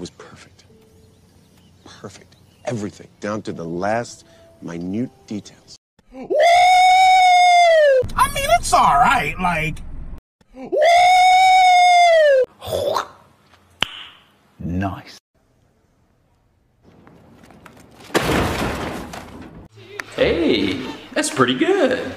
was perfect. Perfect. Everything, down to the last minute details. I mean, it's all right. Like, Nice. Hey, that's pretty good.